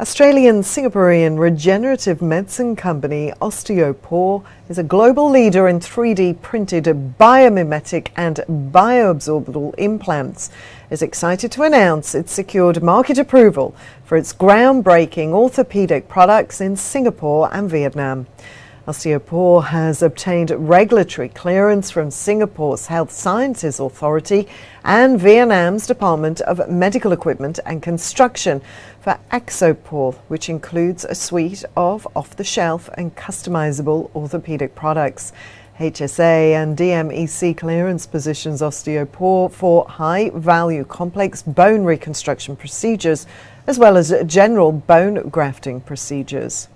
Australian Singaporean regenerative medicine company Osteopore is a global leader in 3D printed biomimetic and bioabsorbable implants. Is excited to announce it secured market approval for its groundbreaking orthopedic products in Singapore and Vietnam. Osteopore has obtained regulatory clearance from Singapore's Health Sciences Authority and Vietnam's Department of Medical Equipment and Construction for Axopore, which includes a suite of off-the-shelf and customizable orthopedic products. HSA and DMEC clearance positions Osteopore for high value complex bone reconstruction procedures as well as general bone grafting procedures.